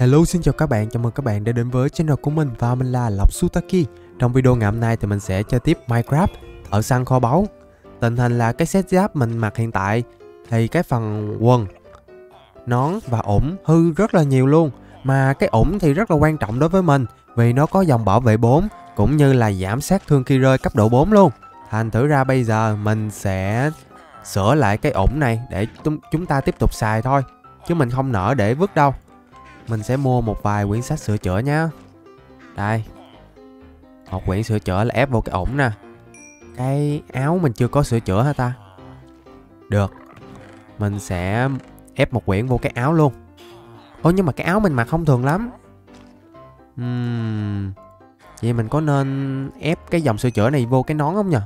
Hello xin chào các bạn, chào mừng các bạn đã đến với channel của mình và mình là Lộc Sutaki. Trong video ngày hôm nay thì mình sẽ chơi tiếp Minecraft ở săn kho báu. Tình hình là cái set giáp mình mặc hiện tại thì cái phần quần, nón và ủng hư rất là nhiều luôn. Mà cái ủng thì rất là quan trọng đối với mình vì nó có dòng bảo vệ 4 cũng như là giảm sát thương khi rơi cấp độ 4 luôn. Thành thử ra bây giờ mình sẽ sửa lại cái ủng này để chúng ta tiếp tục xài thôi Chứ mình không nỡ để vứt đâu mình sẽ mua một vài quyển sách sửa chữa nhá. Đây. Một quyển sửa chữa là ép vô cái ổn nè. Cái áo mình chưa có sửa chữa hả ta? Được. Mình sẽ ép một quyển vô cái áo luôn. Ôi nhưng mà cái áo mình mặc không thường lắm. Uhm, vậy mình có nên ép cái dòng sửa chữa này vô cái nón không nhỉ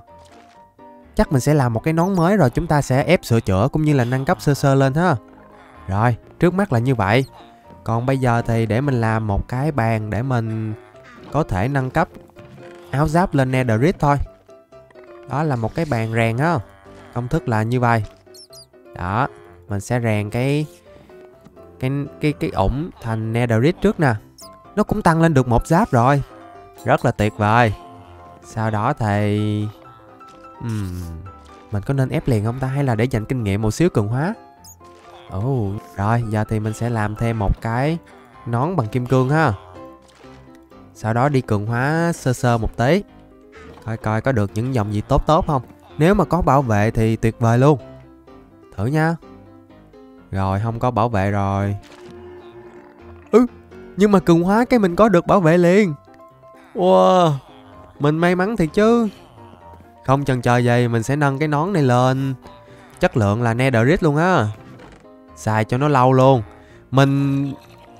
chắc mình sẽ làm một cái nón mới rồi chúng ta sẽ ép sửa chữa cũng như là nâng cấp sơ sơ lên ha. Rồi trước mắt là như vậy còn bây giờ thì để mình làm một cái bàn để mình có thể nâng cấp áo giáp lên netherite thôi. Đó là một cái bàn rèn á công thức là như vậy. Đó mình sẽ rèn cái cái cái cái ủng thành netherite trước nè. Nó cũng tăng lên được một giáp rồi. Rất là tuyệt vời. Sau đó thì uhm, mình có nên ép liền không ta? Hay là để dành kinh nghiệm một xíu cường hóa? Ồ, oh, rồi giờ thì mình sẽ làm thêm một cái nón bằng kim cương ha. Sau đó đi cường hóa sơ sơ một tí. Coi coi có được những dòng gì tốt tốt không? Nếu mà có bảo vệ thì tuyệt vời luôn. Thử nha. Rồi không có bảo vệ rồi. Ừ Nhưng mà cường hóa cái mình có được bảo vệ liền. Wow Mình may mắn thiệt chứ. Không chần chờ gì mình sẽ nâng cái nón này lên. Chất lượng là netherite luôn á xài cho nó lâu luôn. Mình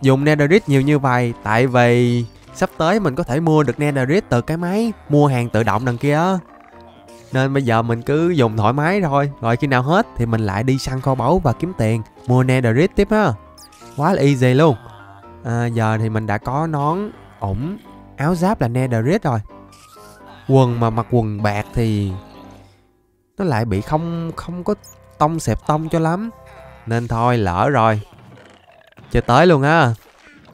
dùng netherite nhiều như vậy tại vì sắp tới mình có thể mua được netherite từ cái máy mua hàng tự động đằng kia nên bây giờ mình cứ dùng thoải mái thôi rồi khi nào hết thì mình lại đi săn kho báu và kiếm tiền mua netherite tiếp ha. Quá là easy luôn. À, giờ thì mình đã có nón ủng áo giáp là netherite rồi. Quần mà mặc quần bạc thì nó lại bị không không có tông xẹp tông cho lắm nên thôi lỡ rồi. Chưa tới luôn á.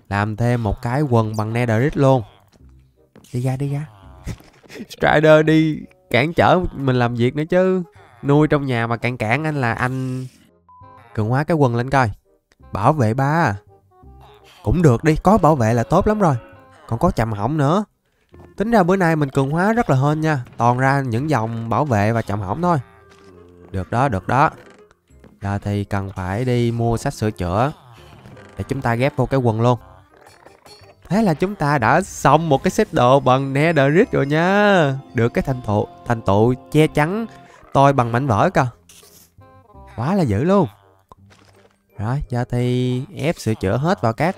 Làm thêm một cái quần bằng netherite luôn. Đi ra đi ra. Strider đi cản trở mình làm việc nữa chứ. Nuôi trong nhà mà cản cản anh là anh. Cường hóa cái quần lên coi. Bảo vệ ba. Cũng được đi, có bảo vệ là tốt lắm rồi. Còn có chậm hỏng nữa. Tính ra bữa nay mình cường hóa rất là hên nha. Toàn ra những dòng bảo vệ và chậm hỏng thôi. Được đó, được đó. Giờ thì cần phải đi mua sách sửa chữa Để chúng ta ghép vô cái quần luôn. Thế là chúng ta đã xong một cái set đồ bằng netherite rồi nha. Được cái thành tụ, thành tụ che chắn tôi bằng mảnh vỡ cơ. Quá là dữ luôn. Rồi giờ thì ép sửa chữa hết vào các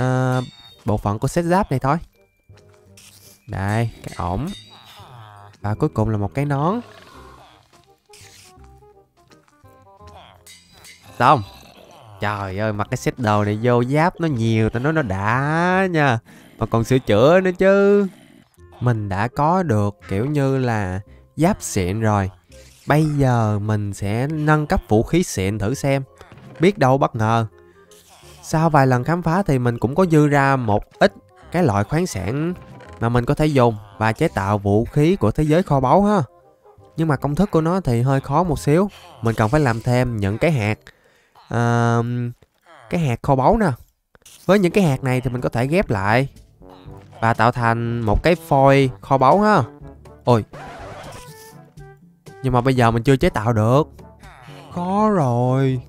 uh, bộ phận của set giáp này thôi. Đây cái ổng. Và cuối cùng là một cái nón. Xong Trời ơi, mặc cái set đồ này vô giáp nó nhiều, Tao nói nó đã nha. Mà còn sửa chữa nữa chứ. Mình đã có được kiểu như là Giáp xịn rồi. Bây giờ mình sẽ nâng cấp vũ khí xịn thử xem. Biết đâu bất ngờ. Sau vài lần khám phá thì mình cũng có dư ra một ít cái loại khoáng sản mà mình có thể dùng và chế tạo vũ khí của thế giới kho báu ha. Nhưng mà công thức của nó thì hơi khó một xíu. Mình cần phải làm thêm những cái hạt uh, cái hạt kho báu nè. Với những cái hạt này thì mình có thể ghép lại và tạo thành một cái phôi kho báu ha. Ôi. Nhưng mà bây giờ mình chưa chế tạo được. Khó rồi.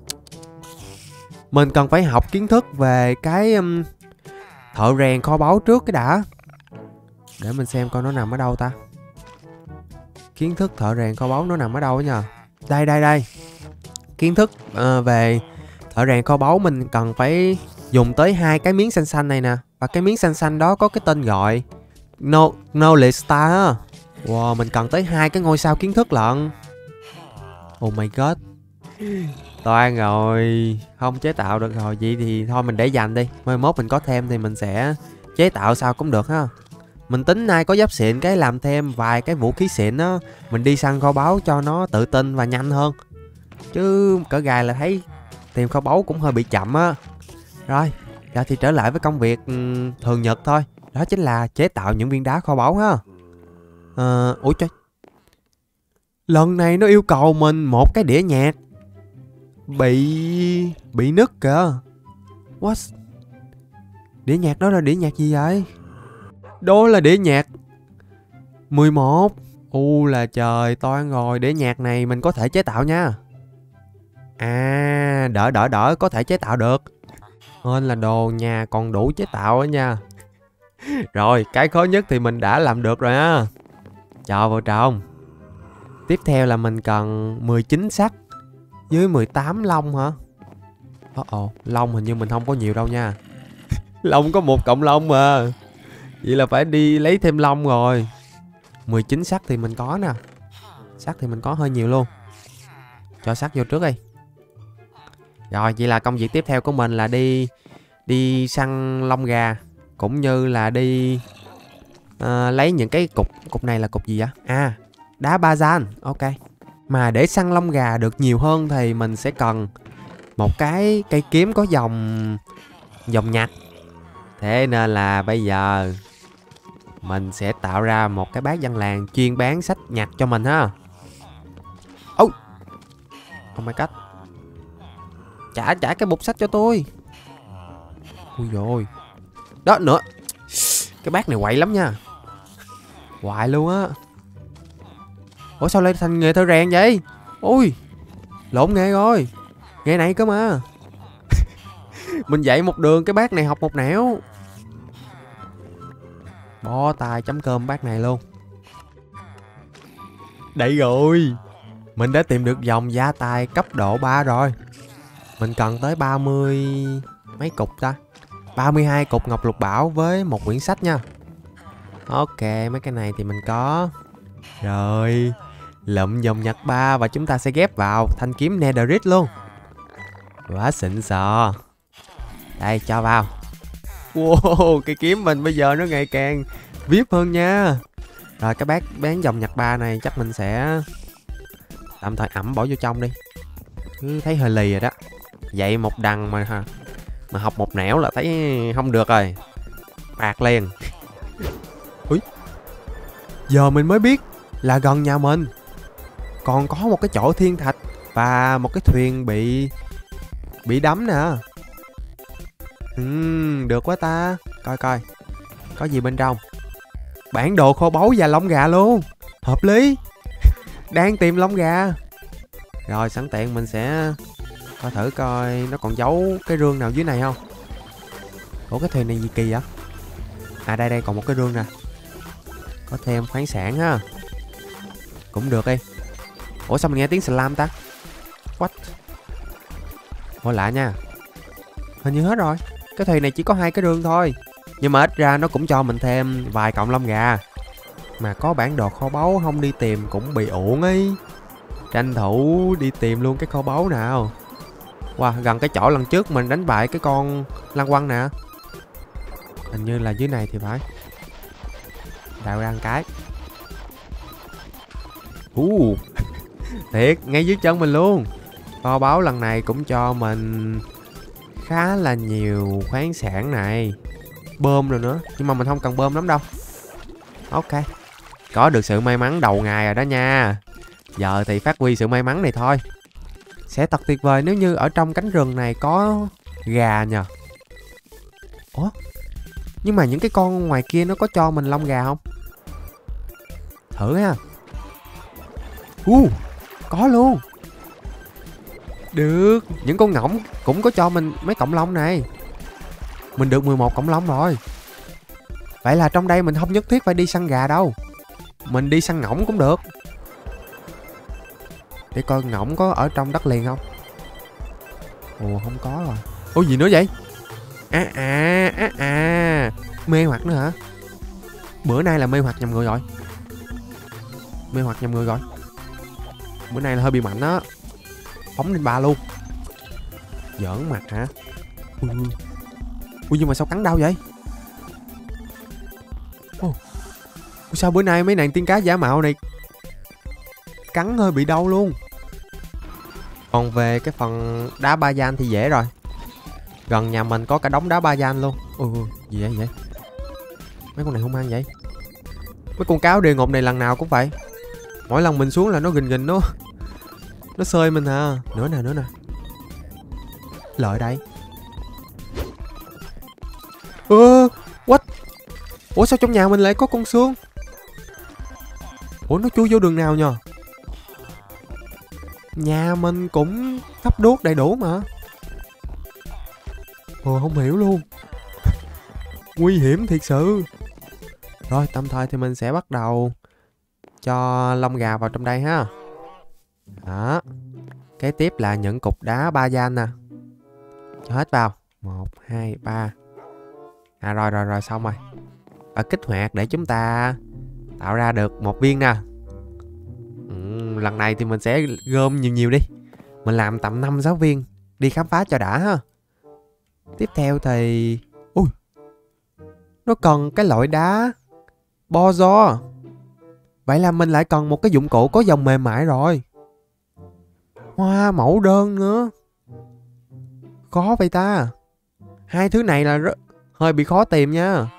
Mình cần phải học kiến thức về cái um, thợ rèn kho báu trước cái đã. Để mình xem coi nó nằm ở đâu ta. Kiến thức thợ rèn kho báu nó nằm ở đâu nha đây đây đây kiến thức uh, về ở ràng kho báu mình cần phải dùng tới hai cái miếng xanh xanh này nè. Và cái miếng xanh xanh đó có cái tên gọi no knowledge star á. Wow mình cần tới hai cái ngôi sao kiến thức lận. Oh my god. Toan rồi không chế tạo được rồi vậy thì thôi mình để dành đi. Mai mốt mình có thêm thì mình sẽ chế tạo sao cũng được ha. Mình tính nay có giáp xịn cái làm thêm vài cái vũ khí xịn á. Mình đi săn kho báu cho nó tự tin và nhanh hơn chứ cỡ gài là thấy tìm kho báu cũng hơi bị chậm á. Rồi Giờ thì trở lại với công việc ừ, thường nhật thôi. Đó chính là chế tạo những viên đá kho báu ha. Ờ, ủa trời. Lần này nó yêu cầu mình một cái đĩa nhạc. Bị... bị nứt kìa. What? Đĩa nhạc đó là đĩa nhạc gì vậy? Đó là đĩa nhạc 11 U là trời toan rồi Đĩa nhạc này mình có thể chế tạo nha. À đỡ đỡ đỡ, có thể chế tạo được. Hên là đồ nhà còn đủ chế tạo á nha. Rồi, cái khó nhất thì mình đã làm được rồi á. Cho vào trong. Tiếp theo là mình cần 19 sắt Với 18 lông hả? Ồ ồ lông hình như mình không có nhiều đâu nha. Lông có một cộng lông mà. Vậy là phải đi lấy thêm lông rồi. 19 sắt thì mình có nè. Sắt thì mình có hơi nhiều luôn. Cho sắt vô trước đi. Rồi vậy là công việc tiếp theo của mình là đi Đi săn lông gà Cũng như là đi uh, Lấy những cái cục Cục này là cục gì vậy À đá ba gian Ok Mà để săn lông gà được nhiều hơn Thì mình sẽ cần Một cái cây kiếm có dòng Dòng nhạc. Thế nên là bây giờ mình sẽ tạo ra một cái bác dân làng chuyên bán sách nhạc cho mình ha. Oh. Oh my god. Trả trả cái bục sách cho tôi. Ui rồi. Đó, nữa. Cái bác này quậy lắm nha. Hoài luôn á. Ủa, sao lại thành nghề thợ rèn vậy? Ui. Lộn nghề rồi. Nghề này cơ mà. mình dạy một đường, cái bác này học một nẻo bó tay chấm cơm bác này luôn đây rồi mình đã tìm được dòng gia tài cấp độ 3 rồi mình cần tới 30 mấy cục ta? 32 cục ngọc lục bảo với một quyển sách nha. Ok mấy cái này thì mình có. Rồi lụm dòng nhật ba và chúng ta sẽ ghép vào thanh kiếm netherite luôn. Quá xịn sò đây cho vào. Wow, cái kiếm mình bây giờ nó ngày càng VIP hơn nha. Rồi các bác bán dòng nhật ba này chắc mình sẽ Tạm thời ẩm bỏ vô trong đi. Cứ thấy hơi lì rồi đó. Dạy một đằng mà ha Mà học một nẻo là thấy không được rồi. Bạc liền. Úi. Giờ mình mới biết là gần nhà mình Còn có một cái chỗ thiên thạch Và một cái thuyền bị Bị đắm nè. Ừ được quá ta. Coi coi. Có gì bên trong? Bản đồ kho báu và lông gà luôn. Hợp lý. Đang tìm lông gà. Rồi, sẵn tiện mình sẽ Coi thử coi nó còn giấu cái rương nào dưới này không? Ủa, cái thuyền này gì kỳ vậy? À đây đây, còn một cái rương nè. Có thêm khoáng sản ha. Cũng được đi. Ủa, sao mình nghe tiếng slam ta? What? Ủa, lạ nha. Hình như hết rồi. Cái thuyền này chỉ có hai cái rương thôi. Nhưng mà ít ra nó cũng cho mình thêm vài cọng lông gà. Mà có bản đồ kho báu không đi tìm cũng bị uổng ấy. Tranh thủ đi tìm luôn cái kho báu nào. Wow, gần cái chỗ lần trước mình đánh bại cái con lăng quăng nè. Hình như là dưới này thì phải. Đào ra một cái. Uh, Thiệt, ngay dưới chân mình luôn. Kho báu lần này cũng cho mình khá là nhiều khoáng sản này. Bơm rồi nữa nhưng mà mình không cần bơm lắm đâu. Ok. Có được sự may mắn đầu ngày rồi đó nha. Giờ thì phát huy sự may mắn này thôi sẽ thật tuyệt vời nếu như ở trong cánh rừng này có gà nhờ. Ủa? Nhưng mà những cái con ngoài kia nó có cho mình lông gà không? Thử ha. U uh, có luôn. Được Những con ngỗng cũng có cho mình mấy cọng lông này. Mình được 11 cọng lông rồi. Vậy là trong đây mình không nhất thiết phải đi săn gà đâu. Mình đi săn ngỗng cũng được. Để coi ngỗng có ở trong đất liền không? Ồ không có rồi Ủa gì nữa vậy? À à à à. Mê hoặc nữa hả? Bữa nay là mê hoặc nhầm người rồi. Mê hoặc nhầm người rồi. Bữa nay là hơi bị mạnh đó phóng lên ba luôn. Giỡn mặt hả? Ui, ui. Nhưng mà sao cắn đau vậy? Ôi sao bữa nay mấy nàng tiên cá giả mạo này cắn hơi bị đau luôn? Còn về cái phần đá ba gian thì dễ rồi. Gần nhà mình có cả đống đá ba gian luôn. Ui, ui gì vậy vậy? Mấy con này hung ăn vậy? Mấy con cáo địa ngục này lần nào cũng vậy. Mỗi lần mình xuống là nó gình gình nó Nó sơi mình à. Nữa nè nữa nè. Lợi đây. Ơ What Ủa sao trong nhà mình lại có con xương? Ủa nó chui vô đường nào nhờ? Nhà mình cũng thắp đuốc đầy đủ mà. Ồ không hiểu luôn. Nguy hiểm thiệt sự. Rồi tạm thời thì mình sẽ bắt đầu Cho lông gà vào trong đây ha. Đó. Kế tiếp là những cục đá ba gian nè. Cho hết vào. Một hai ba. À rồi rồi rồi xong rồi. Và kích hoạt để chúng ta Tạo ra được một viên nè. Ừ, Lần này thì mình sẽ gom nhiều nhiều đi. Mình làm tầm 5-6 viên, Đi khám phá cho đã ha. Tiếp theo thì... Ui! Nó cần cái loại đá Bozo Vậy là mình lại cần một cái dụng cụ có dòng mềm mại rồi. Hoa, mẫu đơn nữa. Khó vậy ta? Hai thứ này là rất... hơi bị khó tìm nha.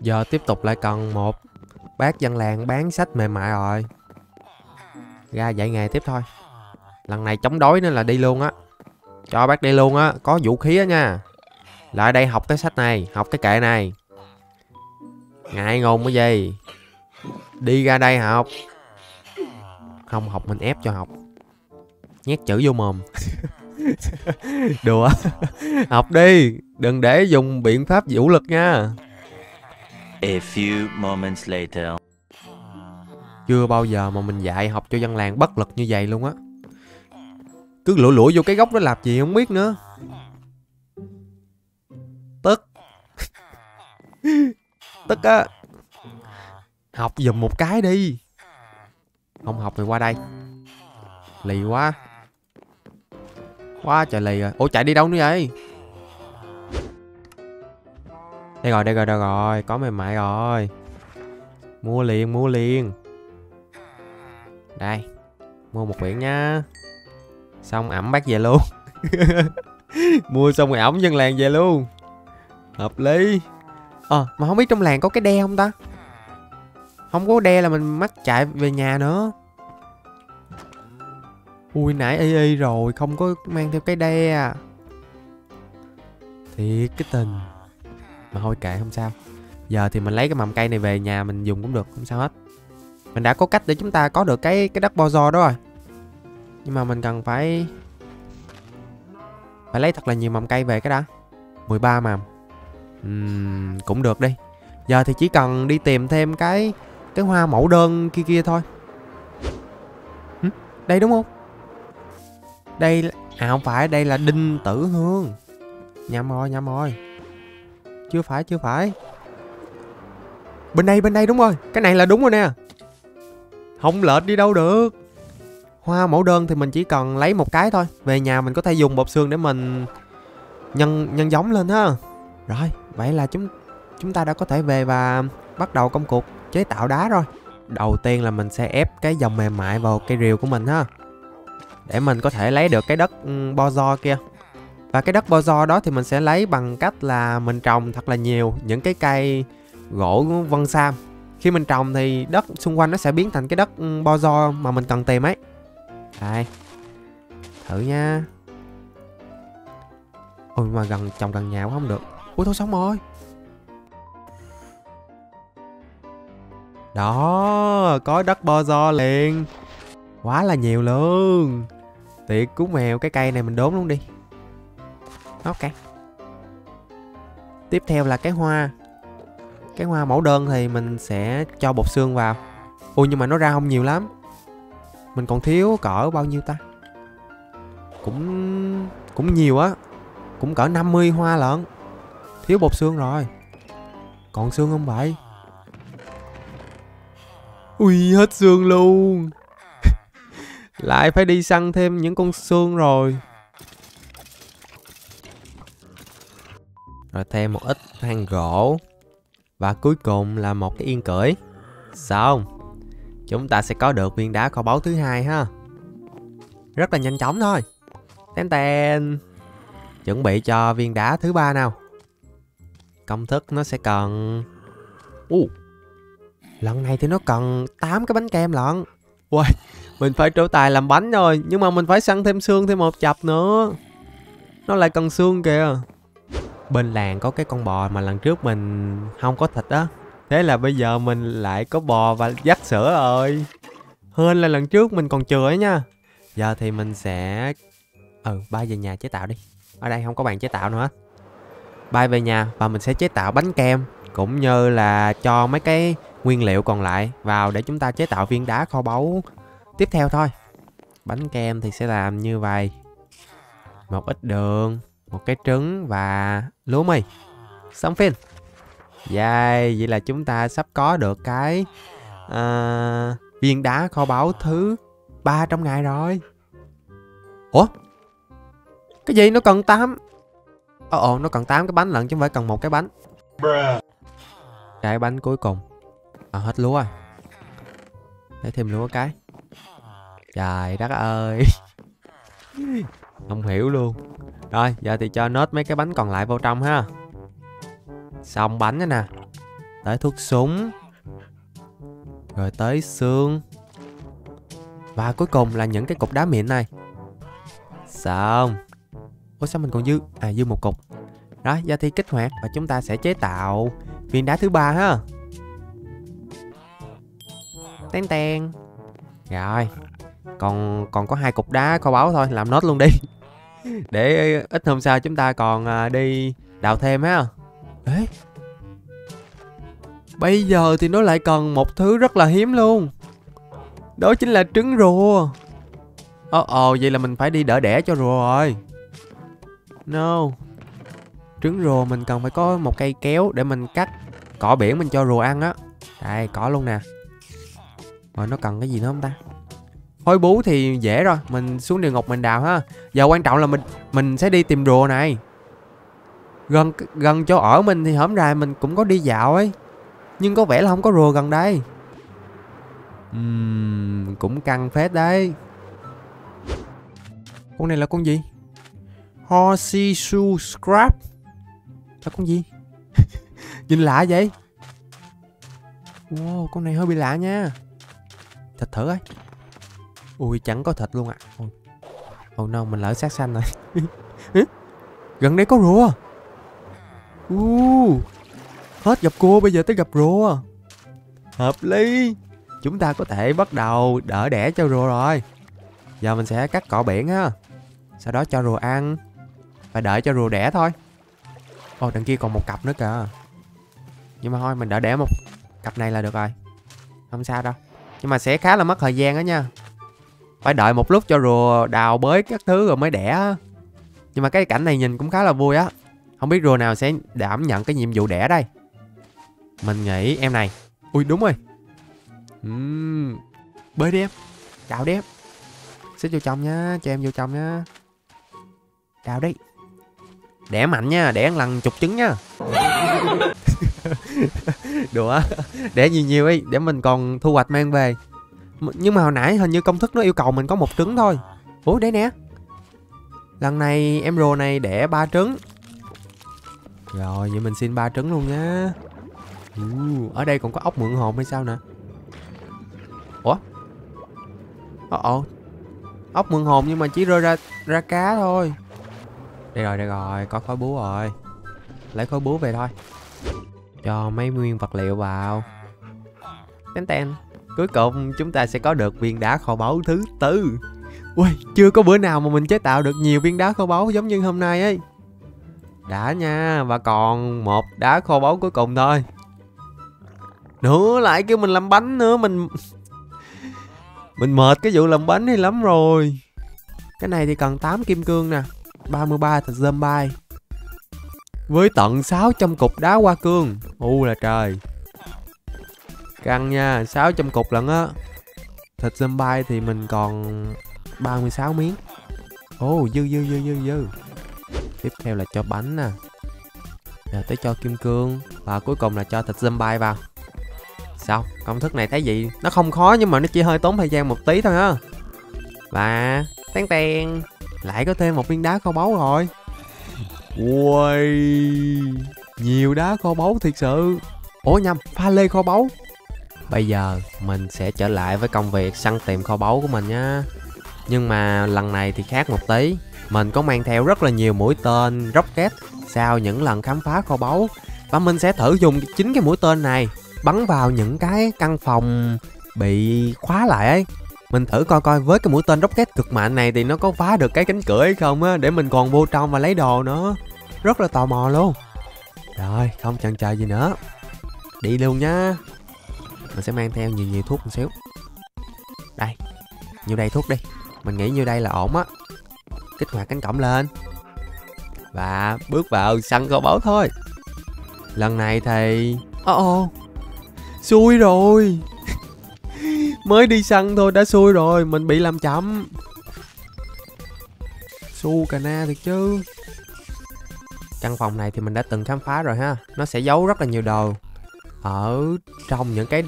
Giờ tiếp tục lại cần một bác dân làng bán sách mềm mại rồi. Ra dạy nghề tiếp thôi. Lần này chống đối nữa là đi luôn á. Cho bác đi luôn á, Có vũ khí á nha. Lại đây học cái sách này, Học cái kệ này. Ngại ngùng cái gì? Đi ra đây học. Không học mình ép cho học. Nhét chữ vô mồm. Đùa. Học đi, Đừng để dùng biện pháp vũ lực nha. A few moments later. Chưa bao giờ mà mình dạy học cho dân làng bất lực như vậy luôn á. Cứ lủi lủi vô cái góc đó làm gì không biết nữa. Tức. Tức á. Học giùm một cái đi. Không học thì qua đây. Lì quá. Quá trời lì rồi. Ủa chạy đi đâu nữa vậy? Đây rồi đây rồi đây rồi. Có mềm mại rồi. Mua liền mua liền đây mua một quyển nha xong ẩm bác về luôn. Mua xong rồi ẩm dân làng về luôn. Hợp lý. Ờ à, mà không biết trong làng có cái đe không ta? Không có đe là mình mắc chạy về nhà nữa. Ui nãy y y rồi không có mang theo cái đe à. Thiệt cái tình. Mà thôi kệ không sao. Giờ thì mình lấy cái mầm cây này về nhà mình dùng cũng được không sao hết mình đã có cách để chúng ta có được cái cái đất bo đó rồi. Nhưng mà mình cần phải Phải lấy thật là nhiều mầm cây về cái đã. 13 mầm. Uhm, Cũng được đi. Giờ thì chỉ cần đi tìm thêm cái Cái hoa mẫu đơn kia kia thôi. Uhm, Đây đúng không? Đây À không phải đây là đinh tử hương. Nhầm rồi nhầm rồi. Chưa phải chưa phải. Bên đây bên đây đúng rồi. Cái này là đúng rồi nè. Không lệch đi đâu được. Hoa mẫu đơn thì mình chỉ cần lấy một cái thôi. Về nhà mình có thể dùng bột xương để mình nhân nhân giống lên ha. Rồi, vậy là chúng chúng ta đã có thể về và bắt đầu công cuộc chế tạo đá rồi. Đầu tiên là mình sẽ ép cái dòng mềm mại vào cây rìu của mình ha. Để mình có thể lấy được cái đất ừ, bo bozo kia. Và cái đất bozo đó thì mình sẽ lấy bằng cách là mình trồng thật là nhiều những cái cây gỗ vân sam khi mình trồng thì đất xung quanh nó sẽ biến thành cái đất ừ, bozo mà mình cần tìm ấy. Đây, Thử nha. Ôi, mà gần, trồng gần nhà cũng không được. Ui, thôi xong rồi. Đó, Có đất bo do liền. Quá là nhiều luôn. Tiệc cú mèo, cái cây này mình đốn luôn đi. Ok. Tiếp theo là cái hoa. Cái hoa mẫu đơn thì mình sẽ cho bột xương vào. Ui nhưng mà nó ra không nhiều lắm. Mình còn thiếu cỡ bao nhiêu ta? Cũng cũng nhiều á. Cũng cỡ 50 hoa lận. Thiếu bột xương rồi. Còn xương không vậy? Ui, hết xương luôn. Lại phải đi săn thêm những con xương rồi. Rồi thêm một ít than gỗ và cuối cùng là một cái yên cưỡi xong chúng ta sẽ có được viên đá kho báu thứ hai ha. Rất là nhanh chóng thôi. Ten ten. Chuẩn bị cho viên đá thứ ba nào. Công thức nó sẽ cần uh, lần này thì nó cần 8 cái bánh kem lận. Uầy, mình phải trổ tài làm bánh rồi nhưng mà mình phải săn thêm xương thêm một chập nữa. Nó lại cần xương kìa bên làng có cái con bò mà lần trước mình không có thịt á. Thế là bây giờ mình lại có bò và dắt sữa rồi. Hơn là lần trước mình còn chừa ấy nha. Giờ thì mình sẽ ừ bay về nhà chế tạo đi. Ở đây không có bàn chế tạo nữa. Hết bay về nhà và mình sẽ chế tạo bánh kem, cũng như là cho mấy cái nguyên liệu còn lại vào để chúng ta chế tạo viên đá kho báu tiếp theo thôi. Bánh kem thì sẽ làm như vậy một ít đường, một cái trứng và lúa mì. Xong phim Yay, vậy là chúng ta sắp có được cái uh, viên đá kho báu thứ ba trong ngày rồi. Ủa? Cái gì? Nó cần 8 Ồ ồ nó cần 8 cái bánh lận chứ không phải cần một cái bánh. Cái bánh cuối cùng. À hết lúa rồi. Lấy thêm lúa cái. Trời đất ơi. Không hiểu luôn. Rồi, giờ thì cho nốt mấy cái bánh còn lại vô trong ha. Xong bánh rồi nè. Tới thuốc súng. Rồi tới xương. Và cuối cùng là những cái cục đá mịn này. Xong. Ủa, sao mình còn dư À dư một cục? Đó giờ thì kích hoạt Và chúng ta sẽ chế tạo viên đá thứ ba ha. Ten ten Rồi. Còn còn có hai cục đá kho báu thôi, Làm nốt luôn đi. Để ít hôm sau chúng ta còn à, đi đào thêm ha. Ê. Bây giờ thì nó lại cần một thứ rất là hiếm luôn. Đó chính là trứng rùa. Ồ oh, ồ vậy là mình phải đi đỡ đẻ cho rùa rồi. No. Trứng rùa mình cần phải có một cây kéo để mình cắt cỏ biển mình cho rùa ăn á. Đây cỏ luôn nè. Rồi nó cần cái gì nữa không ta? Hôi bú thì dễ rồi Mình xuống địa ngục mình đào ha. Giờ quan trọng là mình mình sẽ đi tìm rùa này. Gần gần chỗ ở mình thì hổm rày mình cũng có đi dạo ấy Nhưng có vẻ là không có rùa gần đây. Uhm, Cũng căng phết đấy. Con này là con gì? Horseshoe Scrap. Là con gì? Nhìn lạ vậy. Wow con này hơi bị lạ nha. Thịt thử ấy Ui chẳng có thịt luôn ạ. À. Oh no mình lỡ sát xanh rồi. Gần đây có rùa. Uh, Hết gặp cô bây giờ tới gặp rùa. Hợp lý. Chúng ta có thể bắt đầu đỡ đẻ cho rùa rồi. Giờ mình sẽ cắt cỏ biển ha. Sau đó cho rùa ăn và đợi cho rùa đẻ thôi. Ồ đằng kia còn một cặp nữa kìa. Nhưng mà thôi mình đỡ đẻ một cặp này là được rồi. Không sao đâu. Nhưng mà sẽ khá là mất thời gian đó nha. Phải đợi một lúc cho rùa đào bới các thứ rồi mới đẻ Nhưng mà cái cảnh này nhìn cũng khá là vui á. Không biết rùa nào sẽ đảm nhận cái nhiệm vụ đẻ đây? Mình nghĩ em này. Ui đúng rồi. Uhm, Bơi đi em. Đào đi em. Xích vô trong nhá Cho em vô trong nhá. Đào đi. Đẻ mạnh nha Đẻ lần chục trứng nha. Đùa Đẻ nhiều nhiều đi Để mình còn thu hoạch mang về. Nhưng mà hồi nãy hình như công thức nó yêu cầu mình có một trứng thôi. Ủa đây nè. Lần này em rùa này đẻ ba trứng. Rồi vậy mình xin ba trứng luôn nhá. Uh, Ở đây còn có ốc mượn hồn hay sao nè? Ủa? Ồ ồ Ốc mượn hồn nhưng mà chỉ rơi ra ra cá thôi. Đây rồi đây rồi Có khói búa rồi. Lấy khói búa về thôi. Cho mấy nguyên vật liệu vào. Tên tên Cuối cùng, chúng ta sẽ có được viên đá kho báu thứ tư. Ui chưa có bữa nào mà mình chế tạo được nhiều viên đá kho báu giống như hôm nay ấy. Đã nha, Và còn một đá kho báu cuối cùng thôi. Nữa lại kêu mình làm bánh nữa, Mình mình mệt cái vụ làm bánh hay lắm rồi. Cái này thì cần 8 kim cương nè 33 thịt zombie Với tận 600 cục đá hoa cương. U là trời. Căng nha 600 cục lận á Thịt zombie thì mình còn 36 miếng Ồ dư dư dư dư dư Tiếp theo là cho bánh nè Rồi tới cho kim cương Và cuối cùng là cho thịt zombie vào Sao? Công thức này thấy gì? Nó không khó nhưng mà nó chỉ hơi tốn thời gian một tí thôi ha. Và... Tén ten Lại có thêm một viên đá kho báu rồi Ui, nhiều đá kho báu thiệt sự. Ủa nhầm, pha lê kho báu. Bây giờ mình sẽ trở lại với công việc săn tìm kho báu của mình nhé Nhưng mà lần này thì khác một tí. Mình có mang theo rất là nhiều mũi tên, rocket, sau những lần khám phá kho báu. Và mình sẽ thử dùng chính cái mũi tên này, bắn vào những cái căn phòng bị khóa lại ấy. Mình thử coi coi với cái mũi tên rocket cực mạnh này thì nó có phá được cái cánh cửa hay không á, để mình còn vô trong và lấy đồ nữa. Rất là tò mò luôn. Rồi, không chần chờ gì nữa. Đi luôn nhá mình sẽ mang theo nhiều nhiều thuốc một xíu. Đây nhiêu đây thuốc đi. Mình nghĩ như đây là ổn á. Kích hoạt cánh cổng lên. Và bước vào săn kho báu thôi. Lần này thì ồ oh, oh. xui rồi. Mới đi săn thôi đã xui rồi mình bị làm chậm. Su cà na thiệt chứ. Căn phòng này thì mình đã từng khám phá rồi ha. Nó sẽ giấu rất là nhiều đồ ở trong những cái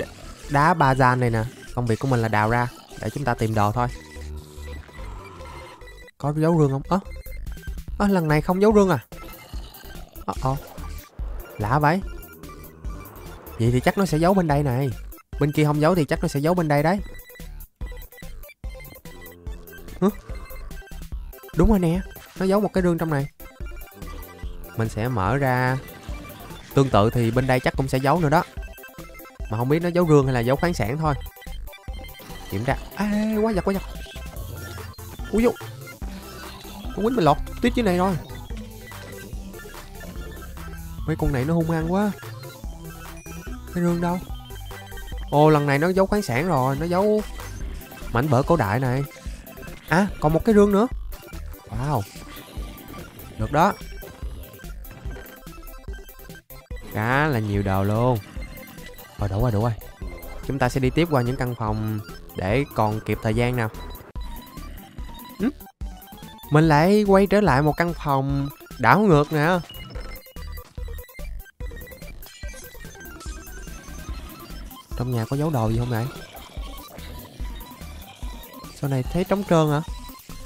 đá ba gian này nè công việc của mình là đào ra để chúng ta tìm đồ thôi. Có dấu rương không? Ơ à, lần này không dấu rương à? Ơ à. lạ vậy. Vậy thì chắc nó sẽ giấu bên đây này. Bên kia không giấu thì chắc nó sẽ giấu bên đây đấy. Hả? đúng rồi nè nó giấu một cái rương trong này. Mình sẽ mở ra tương tự thì bên đây chắc cũng sẽ giấu nữa đó. Mà không biết nó giấu rương hay là giấu khoáng sản thôi. Kiểm tra. À, quá giật quá giật. Ui vô con quýnh mình lọt tiếp dưới này rồi. Mấy con này nó hung hăng quá. Cái rương đâu? Ồ lần này nó giấu khoáng sản rồi nó giấu mảnh vỡ cổ đại này. À còn một cái rương nữa. Wow. Được đó khá là nhiều đồ luôn. Rồi đủ rồi đủ rồi. Chúng ta sẽ đi tiếp qua những căn phòng để còn kịp thời gian nào. Ừ? mình lại quay trở lại một căn phòng đảo ngược nè. Trong nhà có dấu đồ gì không vậy? Sau này thấy trống trơn hả?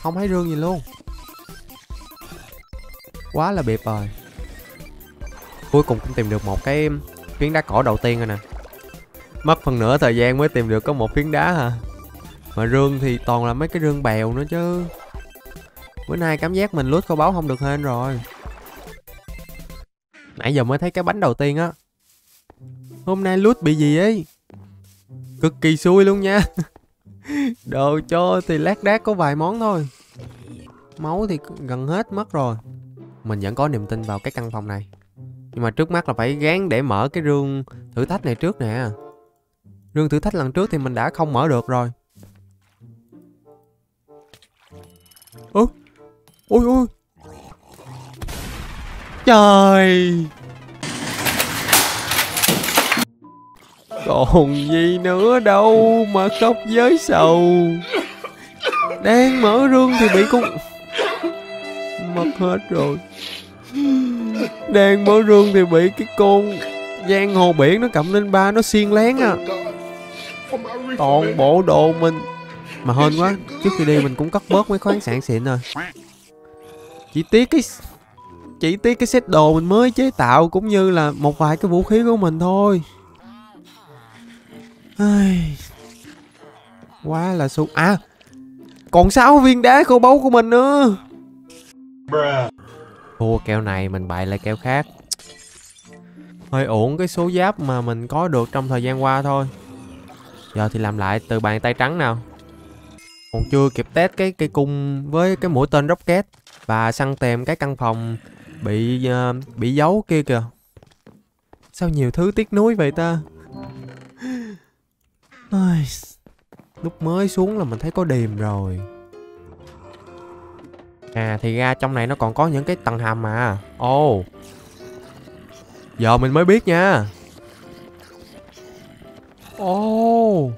Không thấy rương gì luôn. Quá là bịp rồi cuối cùng cũng tìm được một cái phiến đá cỏ đầu tiên rồi nè. Mất phần nửa thời gian mới tìm được có một phiến đá hả? Mà rương thì toàn là mấy cái rương bèo nữa chứ. Bữa nay cảm giác mình lút kho báu không được hên rồi. Nãy giờ mới thấy cái bánh đầu tiên á. Hôm nay lút bị gì ấy? Cực kỳ xui luôn nha. Đồ cho thì lát đác có vài món thôi. Máu thì gần hết mất rồi. Mình vẫn có niềm tin vào cái căn phòng này nhưng mà trước mắt là phải gán để mở cái rương thử thách này trước nè. Rương thử thách lần trước thì mình đã không mở được rồi. Ơ, ôi ôi. Trời. Còn gì nữa đâu mà khóc giới sầu. Đang mở rương thì bị con mất hết rồi đang mở rương thì bị cái con giang hồ biển nó cầm lên ba nó xiên lén à. Toàn bộ đồ mình. Mà hên quá, trước khi đi mình cũng cất bớt mấy khoáng sản xịn rồi. Chỉ tiếc cái, chỉ tiếc cái set đồ mình mới chế tạo cũng như là một vài cái vũ khí của mình thôi. Ai... Quá là sung À Còn sáu viên đá khô báu của mình nữa. Thua keo này mình bại lại keo khác. Hơi uổng cái số giáp mà mình có được trong thời gian qua thôi. Giờ thì làm lại từ bàn tay trắng nào. Còn chưa kịp test cái cây cung với cái mũi tên rocket Và săn tìm cái căn phòng bị uh, bị giấu kia kìa. Sao nhiều thứ tiếc nuối vậy ta? Lúc mới xuống là mình thấy có điềm rồi. À thì ra trong này nó còn có những cái tầng hầm mà. Ồ. Oh. Giờ mình mới biết nha. Ồ. Oh.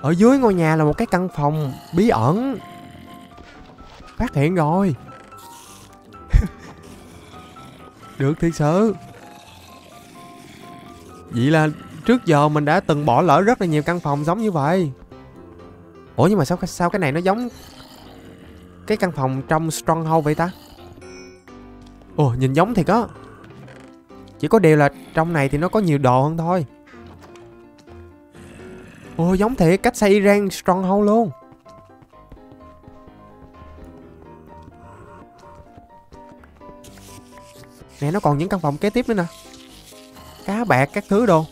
Ở dưới ngôi nhà là một cái căn phòng bí ẩn. Phát hiện rồi. Được thiệt sự. Vậy là Trước giờ mình đã từng bỏ lỡ rất là nhiều căn phòng giống như vậy. Ủa, nhưng mà sao sao cái này nó giống cái căn phòng trong Stronghold vậy ta? Ồ, nhìn giống thiệt á. Chỉ có điều là trong này thì nó có nhiều đồ hơn thôi. Ồ, giống thiệt, cách xây Iran Stronghold luôn. Nè, nó còn những căn phòng kế tiếp nữa nè. Cá bạc, các thứ đồ.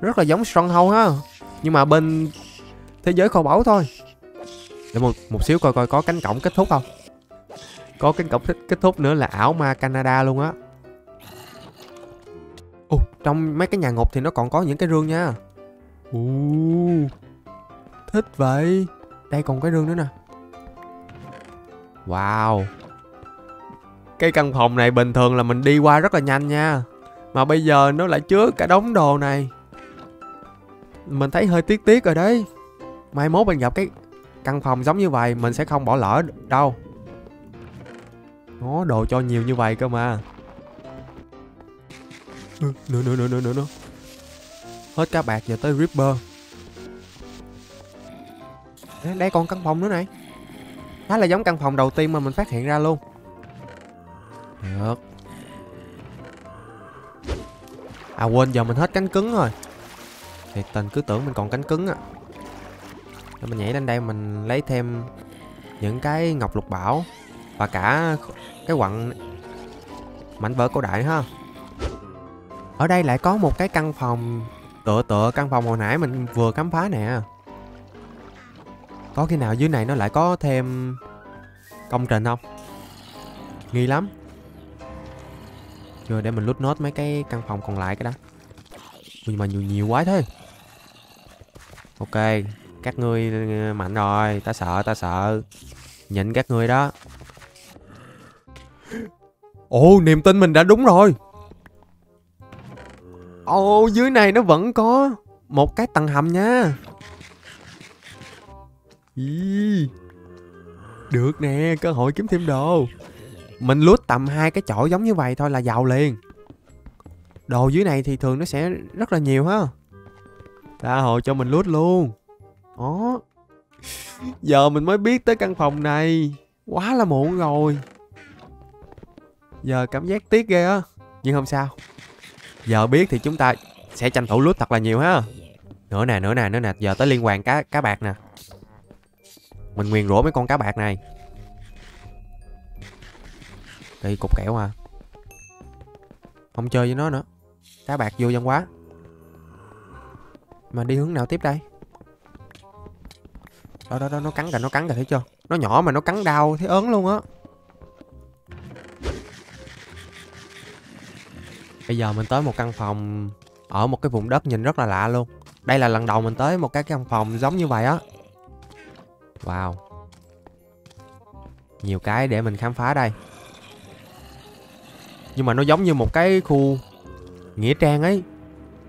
Rất là giống Stronghold ha. Nhưng mà bên thế giới kho báu thôi để một một xíu coi coi có cánh cổng kết thúc không? Có cánh cổng kết, kết thúc nữa là ảo ma Canada luôn á. Ồ, trong mấy cái nhà ngục thì nó còn có những cái rương nha. Ồ, thích vậy. Đây còn cái rương nữa nè. Wow. Cái căn phòng này bình thường là mình đi qua rất là nhanh nha. Mà bây giờ nó lại chứa cả đống đồ này. Mình thấy hơi tiếc tiếc rồi đấy. Mai mốt mình gặp cái căn phòng giống như vậy Mình sẽ không bỏ lỡ đâu. Nó đồ cho nhiều như vậy cơ mà. Nữa nữa nữa nữa nữa nữa hết cá bạc giờ tới ripper đây, đây còn căn phòng nữa này. Khá là giống căn phòng đầu tiên mà mình phát hiện ra luôn. Được. À quên giờ mình hết cánh cứng rồi. Thiệt tình cứ tưởng mình còn cánh cứng à để mình nhảy lên đây, mình lấy thêm những cái ngọc lục bảo và cả cái quặng mảnh vỡ cổ đại ha. Ở đây lại có một cái căn phòng, tựa tựa căn phòng hồi nãy mình vừa khám phá nè. Có khi nào dưới này nó lại có thêm công trình không? Nghi lắm. Chưa, để mình lút nốt mấy cái căn phòng còn lại cái đó nhưng mà nhiều nhiều quá thôi ok các ngươi ờ, mạnh rồi ta sợ ta sợ nhịn các ngươi đó ồ niềm tin mình đã đúng rồi Ồ, dưới này nó vẫn có một cái tầng hầm nha. Ý. Được nè, cơ hội kiếm thêm đồ. Mình lút tầm hai cái chỗ giống như vậy thôi là giàu liền. Đồ dưới này thì thường nó sẽ rất là nhiều ha. Tha hồ cho mình lút luôn. Đó. Giờ mình mới biết tới căn phòng này. Quá là muộn rồi. Giờ cảm giác tiếc ghê á. Nhưng không sao. Giờ biết thì chúng ta sẽ tranh thủ lút thật là nhiều ha. Nữa nè nữa nè nữa nè. Giờ tới liên hoàn cá cá bạc nè. Mình nguyền rủa mấy con cá bạc này. Đi cục kẹo à. Không chơi với nó nữa. Cá bạc vô dân quá. Mà đi hướng nào tiếp đây? Đó đó đó nó cắn kìa nó cắn kìa thấy chưa nó nhỏ mà nó cắn đau thấy ớn luôn á Bây giờ mình tới một căn phòng ở một cái vùng đất nhìn rất là lạ luôn. Đây là lần đầu mình tới một cái căn phòng giống như vậy á. Wow. Nhiều cái để mình khám phá đây. Nhưng mà nó giống như một cái khu nghĩa trang ấy.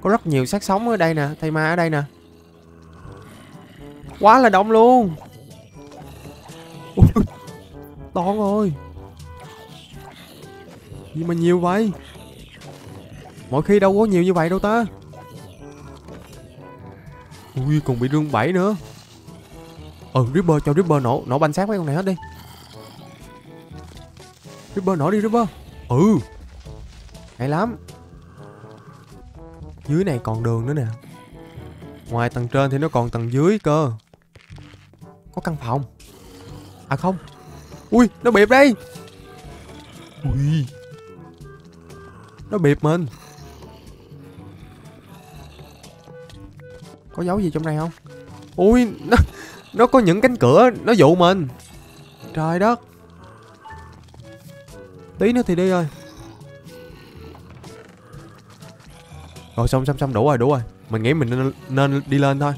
Có rất nhiều xác sống ở đây nè, thây ma ở đây nè. Quá là đông luôn. Ui, to rồi. Gì mà nhiều vậy? Mọi khi đâu có nhiều như vậy đâu ta. Ui còn bị rương bảy nữa. Ừ Ripper cho Ripper nổ Nổ banh xác mấy con này hết đi. Ripper nổ đi Ripper. Ừ. Hay lắm. Dưới này còn đường nữa nè. Ngoài tầng trên thì nó còn tầng dưới cơ. Có căn phòng. À không. Ui nó bịp đây. Ui. Nó bịp mình. Có dấu gì trong này không? Ui nó, nó có những cánh cửa Nó dụ mình. Trời đất. Tí nữa thì đi rồi. Rồi xong xong xong đủ rồi đủ rồi. Mình nghĩ mình nên, nên đi lên thôi.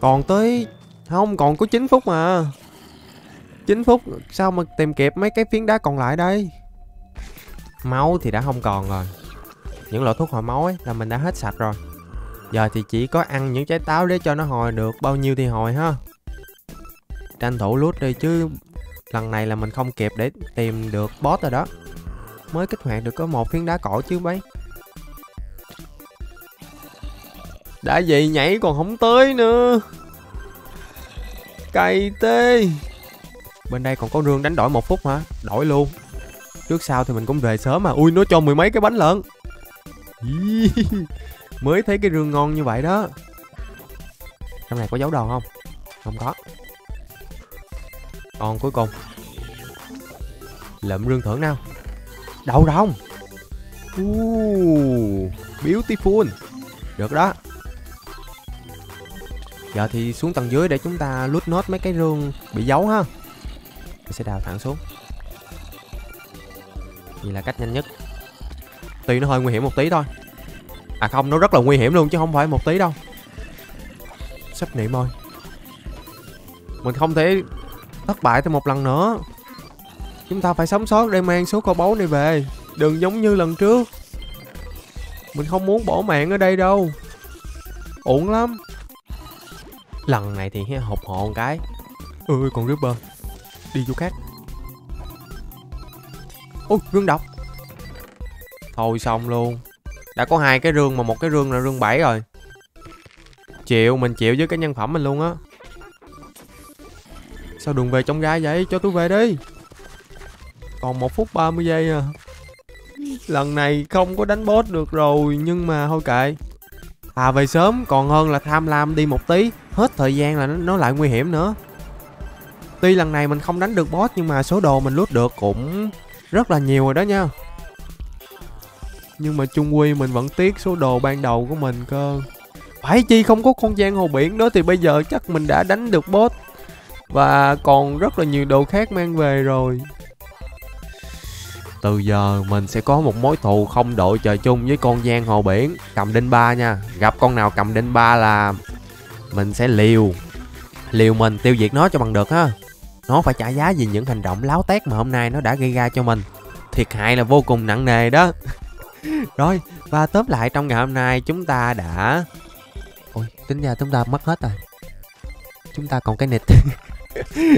Còn tới không, còn có 9 phút mà. 9 phút, Sao mà tìm kịp mấy cái phiến đá còn lại đây? Máu thì đã không còn rồi. Những loại thuốc hồi máu ấy là mình đã hết sạch rồi. Giờ thì chỉ có ăn những trái táo để cho nó hồi được. Bao nhiêu thì hồi ha? Tranh thủ lút đi chứ Lần này là mình không kịp để tìm được boss rồi đó. Mới kích hoạt được có một phiến đá cổ chứ mấy Đã vậy nhảy còn không tới nữa. Cày tê. Bên đây còn có rương đánh đổi một phút hả? Đổi luôn. Trước sau thì mình cũng về sớm mà. Ui nó cho mười mấy cái bánh lợn Mới thấy cái rương ngon như vậy đó. Trong này có dấu đòn không? Không có. Còn cuối cùng. Lượm rương thưởng nào? Đậu rồng. Uh, Beautiful. Được đó. Giờ thì xuống tầng dưới để chúng ta lút nốt mấy cái rương bị giấu ha. Mình sẽ đào thẳng xuống. Vậy là cách nhanh nhất. Tuy nó hơi nguy hiểm một tí thôi. À không, nó rất là nguy hiểm luôn chứ không phải một tí đâu. Sắp niệm ơi Mình không thể thất bại thêm một lần nữa. Chúng ta phải sống sót để mang số kho báu này về. Đừng giống như lần trước. Mình không muốn bỏ mạng ở đây đâu. Uổng lắm. Lần này thì hụt hồn cái. Ơi còn Ripper. Đi chỗ khác. Ôi, rương độc. Thôi xong luôn. Đã có hai cái rương mà một cái rương là rương 7 rồi. Chịu, mình chịu với cái nhân phẩm mình luôn á. Sao đường về trong gai vậy? Cho tôi về đi. Còn một phút 30 giây à. Lần này không có đánh boss được rồi, Nhưng mà thôi kệ. À về sớm còn hơn là tham lam đi một tí. Hết thời gian là nó, nó lại nguy hiểm nữa. Tuy lần này mình không đánh được boss Nhưng mà số đồ mình lút được cũng rất là nhiều rồi đó nha. Nhưng mà chung quy mình vẫn tiếc số đồ ban đầu của mình cơ. Phải chi không có không gian hồ biển đó Thì bây giờ chắc mình đã đánh được boss. Và còn rất là nhiều đồ khác mang về rồi từ giờ mình sẽ có một mối thù không đội trời chung với con giang hồ biển. Cầm đinh ba nha, gặp con nào cầm đinh ba là mình sẽ liều liều mình tiêu diệt nó cho bằng được ha. Nó phải trả giá vì những hành động láo tét mà hôm nay nó đã gây ra cho mình. Thiệt hại là vô cùng nặng nề đó. Rồi, và tóm lại trong ngày hôm nay chúng ta đã, ôi, tính ra chúng ta mất hết rồi. Chúng ta còn cái nịt.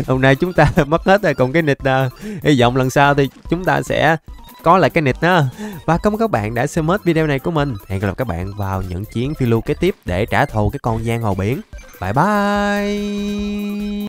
hôm nay chúng ta mất hết rồi, còn cái nịt à. hy vọng lần sau thì chúng ta sẽ có lại cái nịt đó. Và cảm ơn các bạn đã xem hết video này của mình. Hẹn gặp lại các bạn vào những chuyến phiêu lưu kế tiếp để trả thù cái con giang hồ biển. Bye bye!